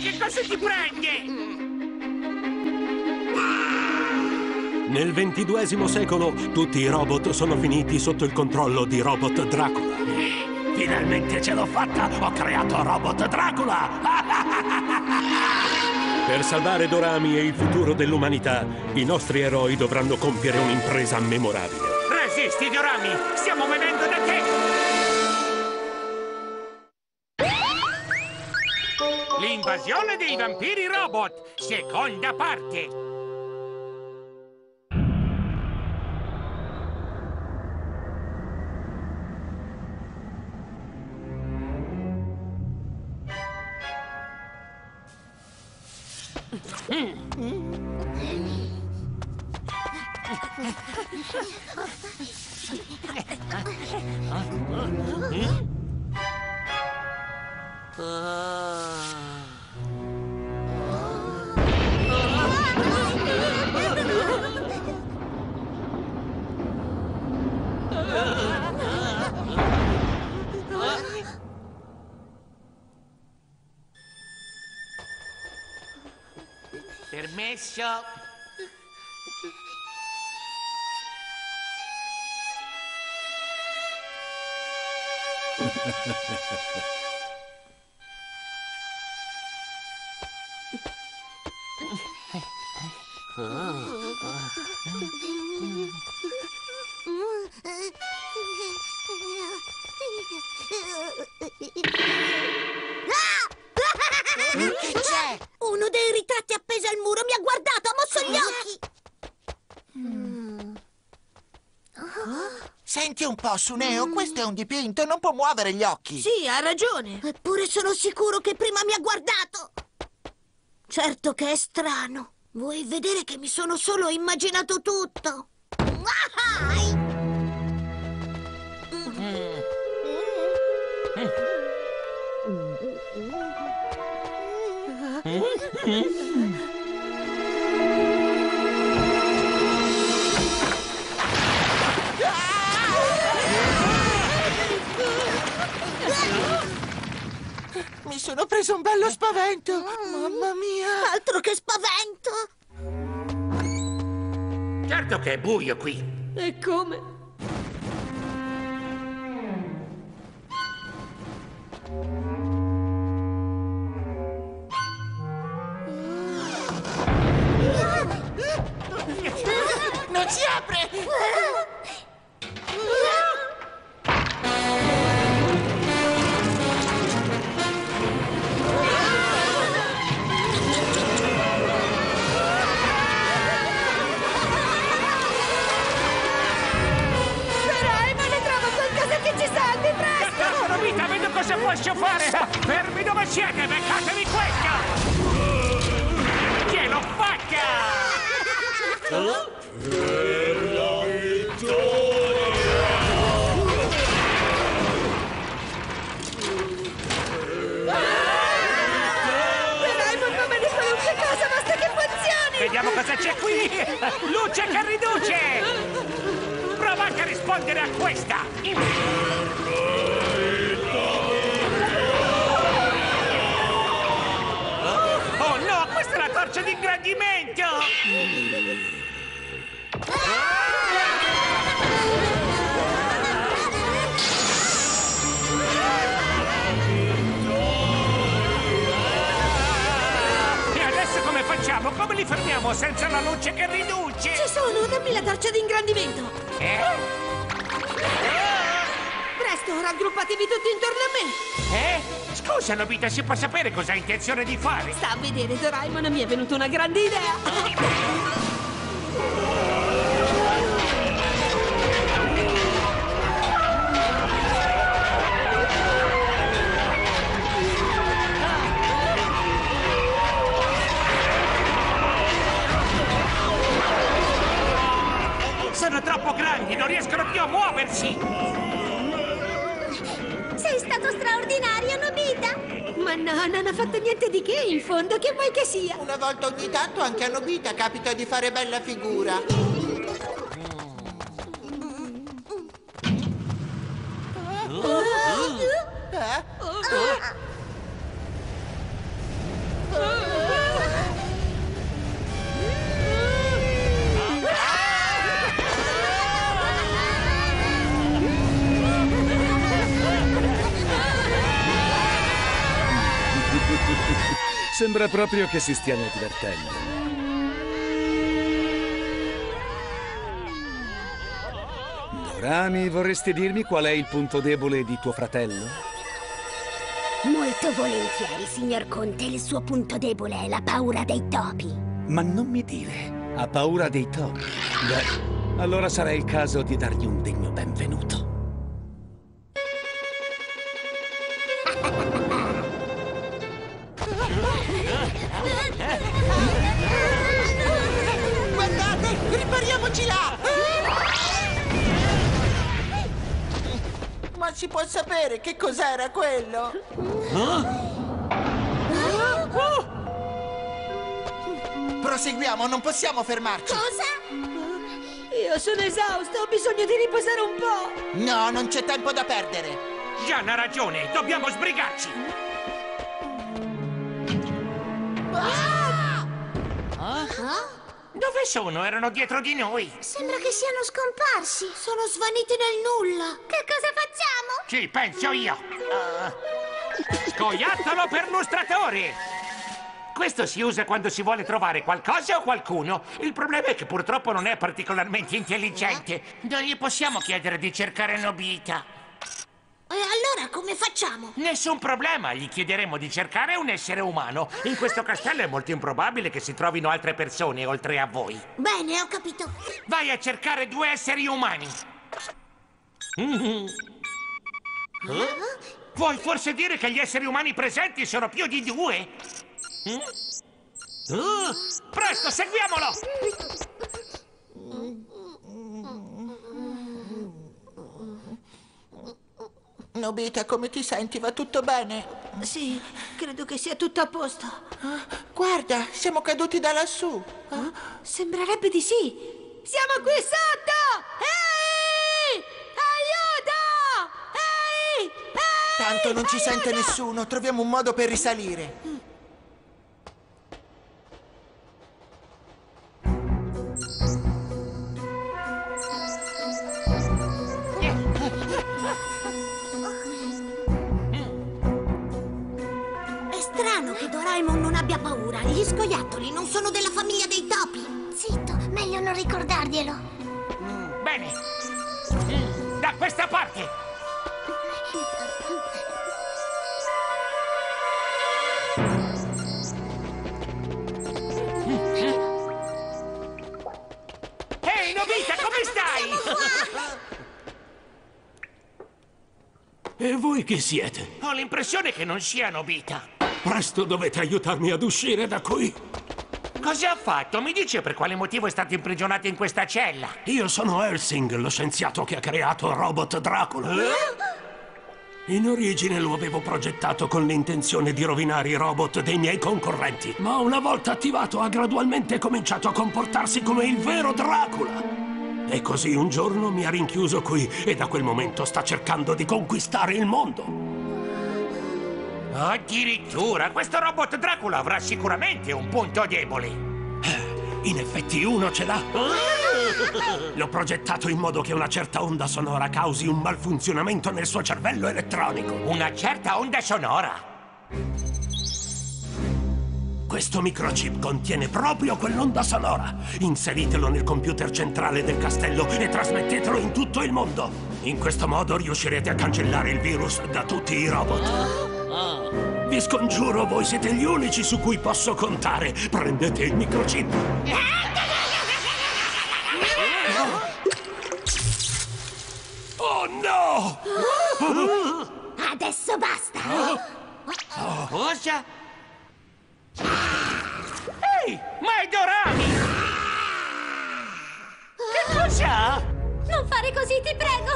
che cosa ti prende? Nel ventiduesimo secolo tutti i robot sono finiti sotto il controllo di Robot Dracula. Finalmente ce l'ho fatta! Ho creato Robot Dracula! Per salvare Dorami e il futuro dell'umanità, i nostri eroi dovranno compiere un'impresa memorabile. Resisti, Dorami! Stiamo venendo da te! L'invasione dei vampiri robot, seconda parte. Permesso. Che c'è? Uno dei ritratti appesi al muro mi ha guardato, ha mosso gli occhi. Senti un po', Suneo, questo è un dipinto, non può muovere gli occhi. Sì, ha ragione. Eppure sono sicuro che prima mi ha guardato. Certo che è strano. Vuoi vedere che mi sono solo immaginato tutto? Ah! Mi sono preso un bello spavento. Mamma mia. Altro che spavento! Certo che è buio qui. E come? Vediamo cosa c'è qui! Luce che riduce! Provate a rispondere a questa! Oh no, questa è la di ingrandimento! Facciamo? Come li fermiamo senza la luce che riduce? Ci sono, dammi la torcia di ingrandimento! Eh? Presto, raggruppatevi tutti intorno a me! Eh? Scusa, Nobita, si può sapere cosa ha intenzione di fare? Sta a vedere, Doraemon, mi è venuta una grande idea! Grandi, non riescono più a muoversi! Sei stato straordinario, Nobita! Ma no, non ha fatto niente di che, in fondo, che vuoi che sia? Una volta ogni tanto anche a Nobita capita di fare bella figura. Eh? Sembra proprio che si stiano divertendo. Dorami, vorresti dirmi qual è il punto debole di tuo fratello? Molto volentieri, signor Conte. Il suo punto debole è la paura dei topi. Ma non mi dire, ha paura dei topi. Beh, allora sarà il caso di dargli un degno benvenuto. Sapere che cos'era quello? Proseguiamo, non possiamo fermarci. Cosa? Io sono esausta, ho bisogno di riposare un po'. No, non c'è tempo da perdere. Gian ha ragione, dobbiamo sbrigarci. Dove sono? Erano dietro di noi. Sembra che siano scomparsi. Sono svaniti nel nulla. Che cosa facciamo? Ci penso io. Ah. Scoiattolo perlustratore! Questo si usa quando si vuole trovare qualcosa o qualcuno. Il problema è che purtroppo non è particolarmente intelligente. Non gli possiamo chiedere di cercare Nobita. Come facciamo? Nessun problema, gli chiederemo di cercare un essere umano. In questo castello è molto improbabile che si trovino altre persone oltre a voi. Bene, ho capito. Vai a cercare due esseri umani. Mhm. Eh? Vuoi forse dire che gli esseri umani presenti sono più di due? Mm? Uh, presto, seguiamolo! Nobita, come ti senti? Va tutto bene? Sì, credo che sia tutto a posto. Guarda, siamo caduti da lassù. Sembrerebbe di sì. Siamo qui sotto! Ehi! Aiuto! Ehi! Ehi! Tanto non ci sente nessuno, troviamo un modo per risalire. Stai? E voi chi siete? Ho l'impressione che non sia Nobita. Presto dovete aiutarmi ad uscire da qui. Cosa ha fatto? Mi dice per quale motivo è stato imprigionato in questa cella? Io sono Helsing, lo scienziato che ha creato Robot Dracula. In origine lo avevo progettato con l'intenzione di rovinare i robot dei miei concorrenti, ma una volta attivato ha gradualmente cominciato a comportarsi come il vero Dracula. E così un giorno mi ha rinchiuso qui e da quel momento sta cercando di conquistare il mondo. Addirittura, questo robot Dracula avrà sicuramente un punto debole. In effetti uno ce l'ha. L'ho progettato in modo che una certa onda sonora causi un malfunzionamento nel suo cervello elettronico. Una certa onda sonora. Questo microchip contiene proprio quell'onda sonora. Inseritelo nel computer centrale del castello e trasmettetelo in tutto il mondo. In questo modo riuscirete a cancellare il virus da tutti i robot. Vi scongiuro, voi siete gli unici su cui posso contare. Prendete il microchip. Oh no! Adesso basta. Cosa? Ehi, ma è Dorami! Che cos'ha? Non fare così, ti prego.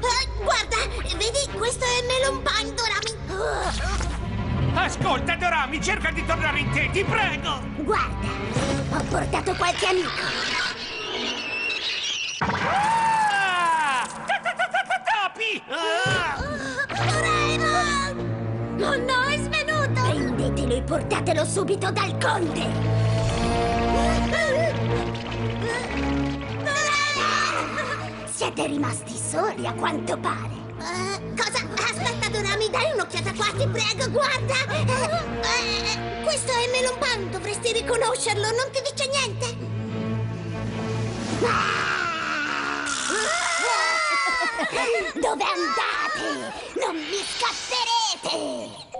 Eh, guarda, vedi, questo è Melon Pine, Dorami. Ascolta, Dorami, cerca di tornare in te, ti prego! Guarda, ho portato qualche amico. Ah! Ta- ta- ta- ta- ta- Topi! Ah! Doraemon! Oh no, e portatelo subito dal conte! Siete rimasti soli, a quanto pare. Eh, cosa? Aspetta, Dorami, dai un'occhiata qua, ti prego, guarda! Eh, questo è Melon Pan, dovresti riconoscerlo, non ti dice niente? Dove andate? Non mi scapperete!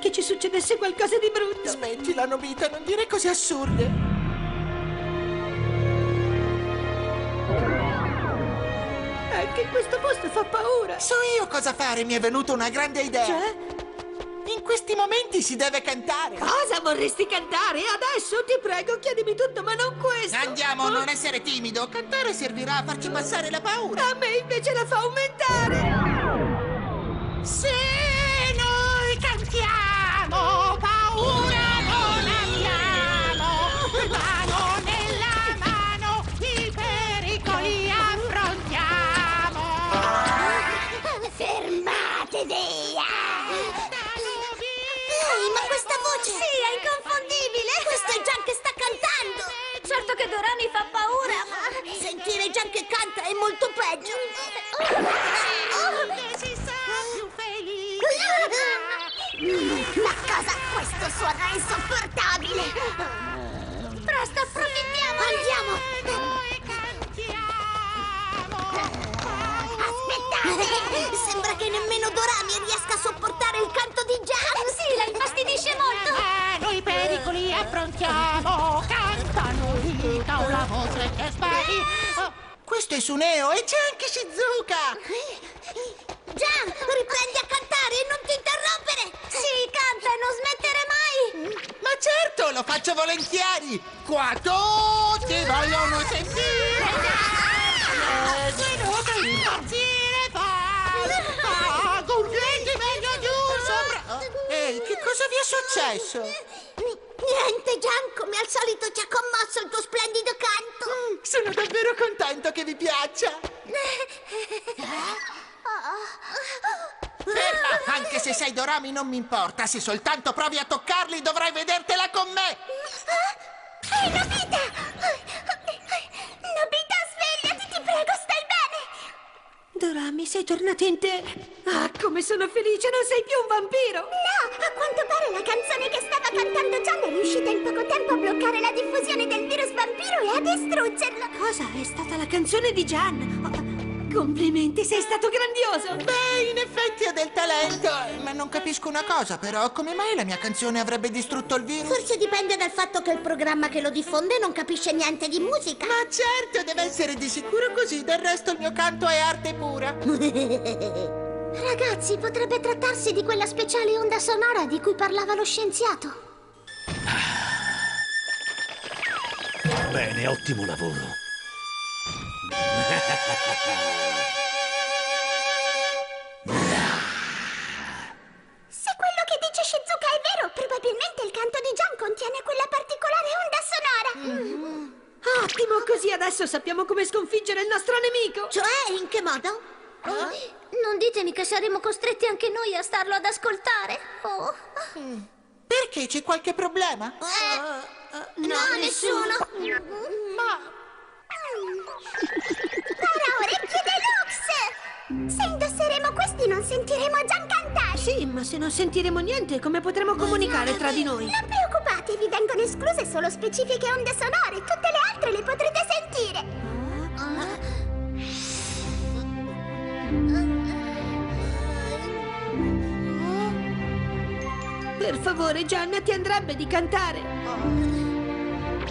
Che ci succedesse qualcosa di brutto. Smettila, Nobita, non dire cose assurde. Anche questo posto fa paura. So io cosa fare, mi è venuta una grande idea. Cioè? In questi momenti si deve cantare. Cosa vorresti cantare? Adesso ti prego, chiedimi tutto, ma non questo. Andiamo, Oh, non essere timido. Cantare servirà a farci passare la paura. A me invece la fa aumentare. Se Dorami fa paura, ma... Sentire Gian che canta è molto peggio! Che si sa più felice. Ma cosa? Questo suono è insopportabile! Presto, approfittiamo! Andiamo! Noi cantiamo. Aspettate! Sembra che nemmeno Dorami riesca a sopportare il canto di Gian! Sì, la infastidisce molto! Ma noi pericoli affrontiamo. Canta Nobita, voce che spari. Oh, Questo è Suneo e c'è anche Shizuka. Gian, riprendi a cantare e non ti interrompere! Sì, canta e non smettere mai! Ma certo, lo faccio volentieri. Qua tutti vogliono sentire. quello che impazzire fa. Urgenti meglio un sopra. Ehi, che cosa vi è successo? Niente, Gian, come al solito ci ha commosso il tuo splendido canto! Sono davvero contento che vi piaccia. Ferma, anche se sei Dorami non mi importa. Se soltanto provi a toccarli dovrai vedertela con me. Ehi, Nobita! Nobita, svegliati, ti prego, stai bene! Dorami, sei tornato in te. Ah, come sono felice, non sei più un vampiro. No, quanto pare la canzone che stava cantando Gian è riuscita in poco tempo a bloccare la diffusione del virus vampiro e a distruggerlo. Cosa? È stata la canzone di Gian. Oh, complimenti, sei stato grandioso. Beh, in effetti ha del talento. Ma non capisco una cosa, però. Come mai la mia canzone avrebbe distrutto il virus? Forse dipende dal fatto che il programma che lo diffonde non capisce niente di musica. Ma certo, deve essere di sicuro così. Del resto il mio canto è arte pura. Ragazzi, potrebbe trattarsi di quella speciale onda sonora di cui parlava lo scienziato. Bene, ottimo lavoro. Se quello che dice Shizuka è vero, probabilmente il canto di Gian contiene quella particolare onda sonora. Ottimo, così adesso sappiamo come sconfiggere il nostro nemico. Cioè, in che modo? Non ditemi che saremo costretti anche noi a starlo ad ascoltare. Oh. Perché c'è qualche problema? no, nessuno. Ma Para orecchie deluxe! Se indosseremo questi non sentiremo Gian cantare. Sì, ma se non sentiremo niente, come potremo comunicare tra di noi? Non preoccupatevi, vengono escluse solo specifiche onde sonore. Tutte le altre le potrete sentire. Per favore, Gian, ti andrebbe di cantare.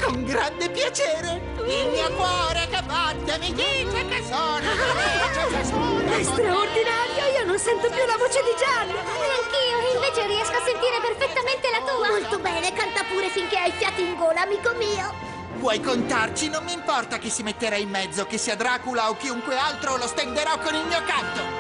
con grande piacere. Il mio cuore che batte mi dice che sono felice, che sono È straordinario, io non sento più la voce di Gian. Anch'io, invece riesco a sentire perfettamente la tua. Molto bene, canta pure finché hai fiato in gola, amico mio. Vuoi contarci? Non mi importa chi si metterà in mezzo, che sia Dracula o chiunque altro, lo stenderò con il mio canto.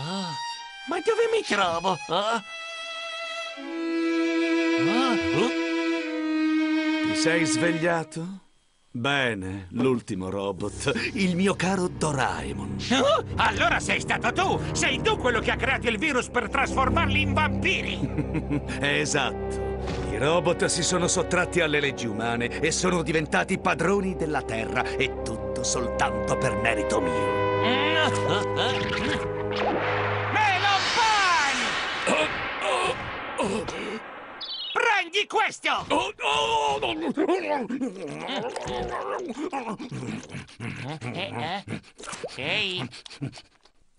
Ma dove mi trovo? Ah? Ti sei svegliato? Bene, l'ultimo robot, il mio caro Doraemon. Oh, allora sei stato tu! Sei tu quello che ha creato il virus per trasformarli in vampiri! esatto. I robot si sono sottratti alle leggi umane e sono diventati padroni della Terra e tutto soltanto per merito mio. Melon Pan! Prendi questo! Eh,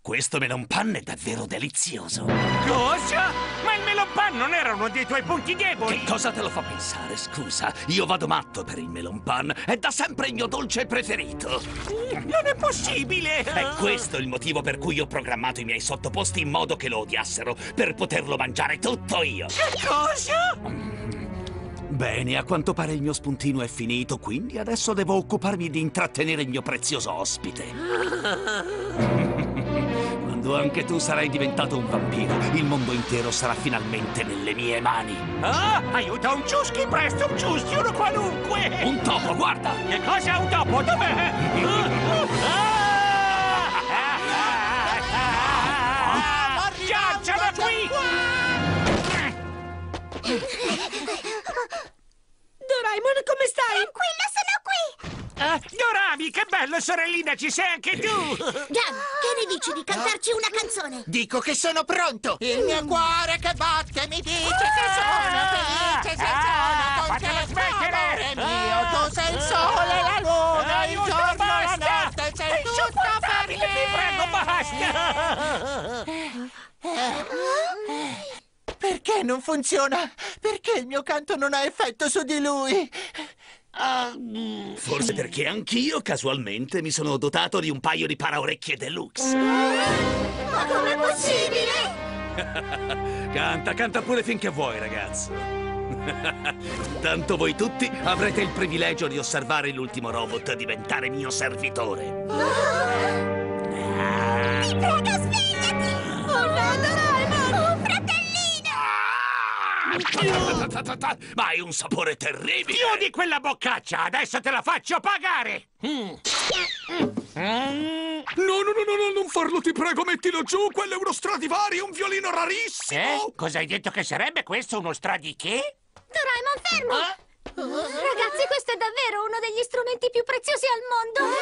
Questo melon pan è davvero delizioso. cosa? Ma il melon pan non era uno dei tuoi punti deboli! Che cosa te lo fa pensare, scusa? Io vado matto per il melon pan, è da sempre il mio dolce preferito. Non è possibile! È questo il motivo per cui ho programmato i miei sottoposti in modo che lo odiassero, per poterlo mangiare tutto io. Che cosa? Bene, a quanto pare il mio spuntino è finito, quindi adesso devo occuparmi di intrattenere il mio prezioso ospite. Quando anche tu sarai diventato un vampiro, il mondo intero sarà finalmente nelle mie mani. Ah, aiuta un ciuschi, presto un ciuschi, uno qualunque! Un topo, guarda! Che cosa è un topo? Dov'è? Cacciala qui! Doraemon, come stai? Tranquilla! Ah, Dorami, che bello, sorellina, ci sei anche tu! Gian, che ne dici di cantarci una canzone? Dico che sono pronto! Il mio cuore che batte mi dice che sono felice se sono con te, amore mio! Tu sei il sole, la luna, il Aiuto, giorno, la basta! notte, sei tutto per insopportabile, ti prego, me! basta! Perché non funziona? Perché il mio canto non ha effetto su di lui? Forse perché anch'io, casualmente, mi sono dotato di un paio di paraorecchie deluxe. Ma com'è possibile? Canta, canta pure finché vuoi, ragazzo. Tanto voi tutti avrete il privilegio di osservare l'ultimo robot diventare mio servitore. Ti prego, svegliati! Oh no, Doraemon! Ma hai un sapore terribile! Chiudi quella boccaccia, adesso te la faccio pagare! Mm. Mm. No, no, no, no, no, non farlo, ti prego, mettilo giù. Quello è uno Stradivari, un violino rarissimo. Eh? Cosa hai detto che sarebbe questo? Uno stra di che? Doraemon, fermo! Ah? Ragazzi, questo è davvero uno degli strumenti più preziosi al mondo!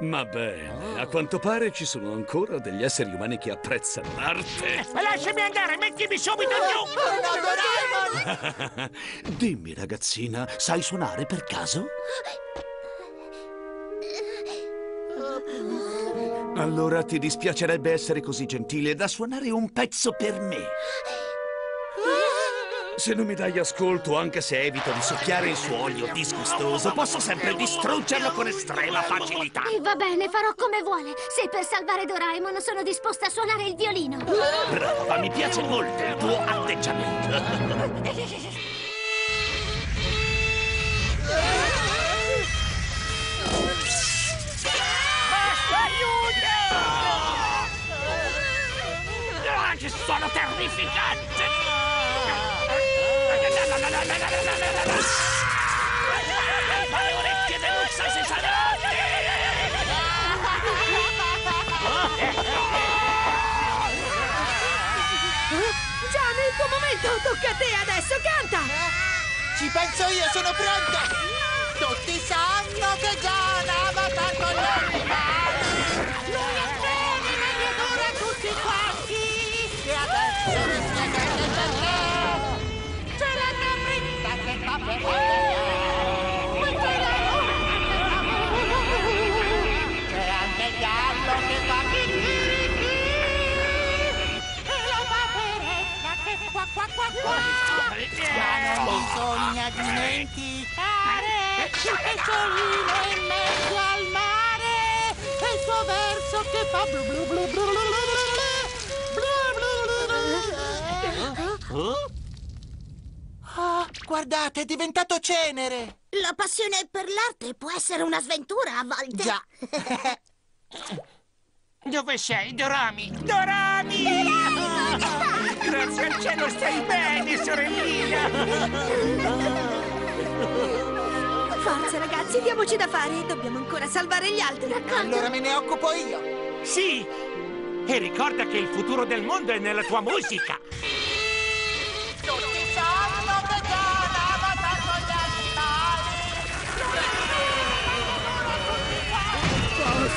Ma bene, a quanto pare ci sono ancora degli esseri umani che apprezzano l'arte. Ma lasciami andare, mettimi subito giù! Dimmi, ragazzina, sai suonare per caso? Allora ti dispiacerebbe essere così gentile da suonare un pezzo per me. Se non mi dai ascolto, anche se evito di succhiare il suo olio disgustoso, posso sempre distruggerlo con estrema facilità. E va bene, farò come vuole. Se per salvare Doraemon sono disposta a suonare il violino. Brava, mi piace molto il tuo atteggiamento. Suono terrificante! Le orecchie deluxe si sono Gian, è il tuo momento! Tocca a te adesso, canta! Ci penso io, sono pronto! Tutti sanno che Gian ama con l'animale! Bisogna dimenticare che solino in mezzo al mare e il suo verso che fa blu blu blu blu blu blu blu blu Ah, guardate, è diventato cenere! La passione per l'arte può essere una sventura a volte. Già! Dove sei, Dorami? Dorami! Grazie al cielo stai bene, sorellina! Forza, ragazzi, diamoci da fare. Dobbiamo ancora salvare gli altri. Allora me ne occupo io. Sì! E ricorda che il futuro del mondo è nella tua musica.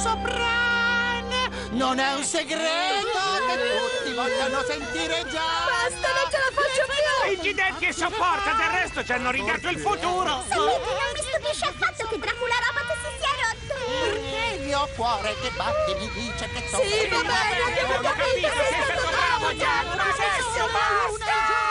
meglio di un sopran. Non è un segreto che tutti vogliono sentire John. Basta, non ce la faccio più! Incidenti e sopporta, del resto ci hanno ridato il futuro. Sapete, non mi stupisce affatto che Dracula Robot si sia rotto! Perché il mio cuore che batte mi dice che Sì, va bene, abbiamo capito, sei stato bravo, Gianni! Gianni,